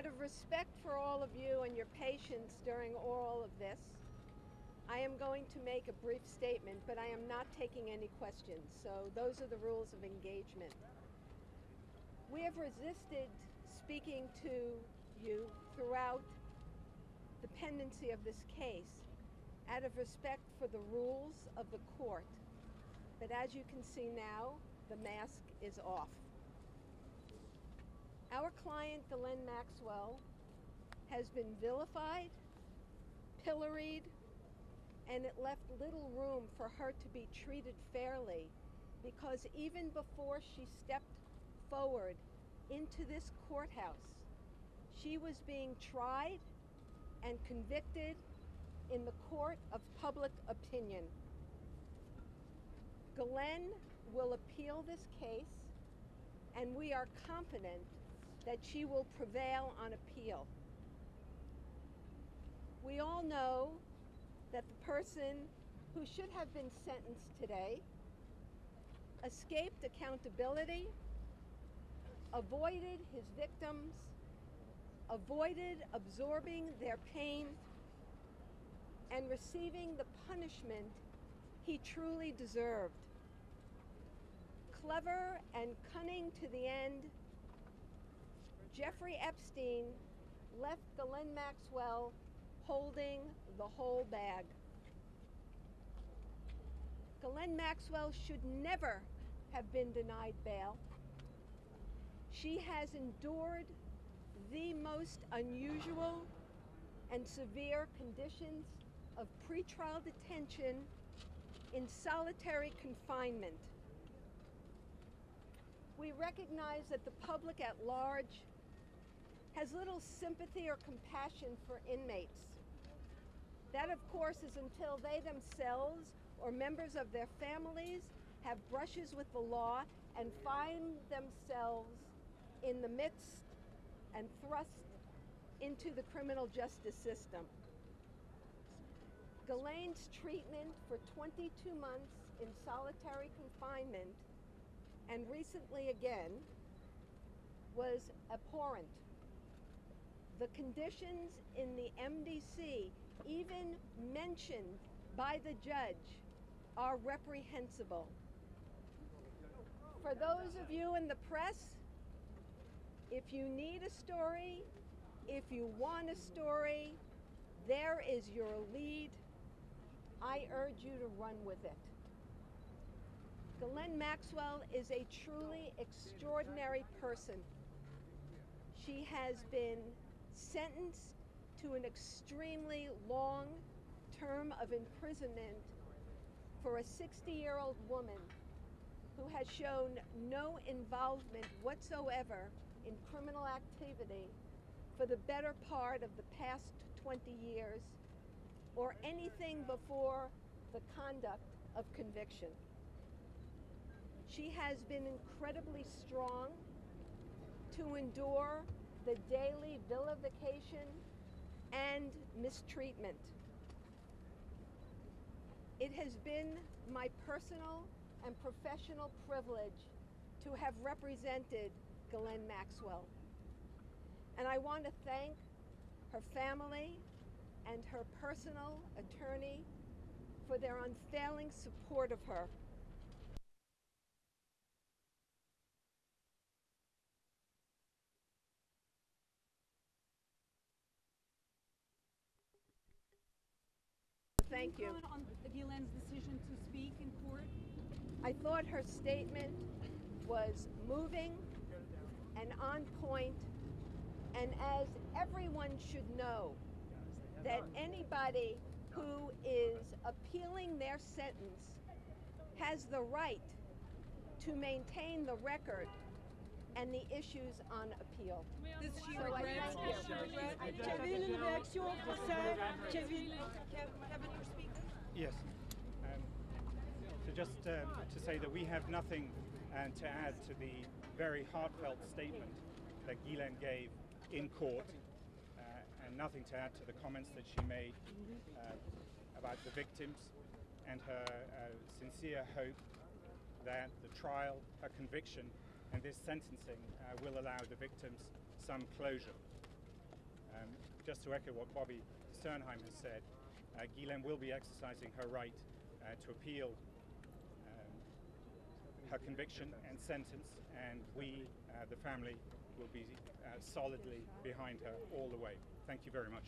Out of respect for all of you and your patience during all of this, I am going to make a brief statement, but I am not taking any questions. So those are the rules of engagement. We have resisted speaking to you throughout the pendency of this case out of respect for the rules of the court. But as you can see now, the mask is off. Our client, Ghislaine Maxwell, has been vilified, pilloried, and it left little room for her to be treated fairly because even before she stepped forward into this courthouse, she was being tried and convicted in the court of public opinion. Ghislaine will appeal this case, and we are confident that she will prevail on appeal. We all know that the person who should have been sentenced today escaped accountability, avoided his victims, avoided absorbing their pain, and receiving the punishment he truly deserved. Clever and cunning to the end, Jeffrey Epstein left Ghislaine Maxwell holding the whole bag. Ghislaine Maxwell should never have been denied bail. She has endured the most unusual and severe conditions of pretrial detention in solitary confinement. We recognize that the public at large has little sympathy or compassion for inmates. That, of course, is until they themselves or members of their families have brushes with the law and find themselves in the midst and thrust into the criminal justice system. Ghislaine's treatment for 22 months in solitary confinement and recently again was abhorrent. The conditions in the MDC, even mentioned by the judge, are reprehensible. For those of you in the press, if you need a story, if you want a story, there is your lead. I urge you to run with it. Ghislaine Maxwell is a truly extraordinary person. She has been sentenced to an extremely long term of imprisonment for a 60 year old woman who has shown no involvement whatsoever in criminal activity for the better part of the past 20 years or anything before the conduct of conviction. She has been incredibly strong to endure the daily vilification and mistreatment. It has been my personal and professional privilege to have represented Ghislaine Maxwell. And I want to thank her family and her personal attorney for their unfailing support of her. Thank you. comment on decision to speak in court? I thought her statement was moving and on point, and as everyone should know, that anybody who is appealing their sentence has the right to maintain the record and the issues on appeal. Does she So regret? thank you. Does she regret? Kevin, une réaction pour ça Kevin Kev- Kevin, you're speaking? Yes. Um, so just um, to say that we have nothing um, to add to the very heartfelt statement that Ghislaine gave in court, uh, and nothing to add to the comments that she made uh, about the victims and her uh, sincere hope that the trial, her conviction, and this sentencing uh, will allow the victims some closure. Um, just to echo what Bobbi Sternheim has said, uh, Ghislaine will be exercising her right uh, to appeal um, her conviction and sentence, and we, uh, the family, will be uh, solidly behind her all the way. Thank you very much.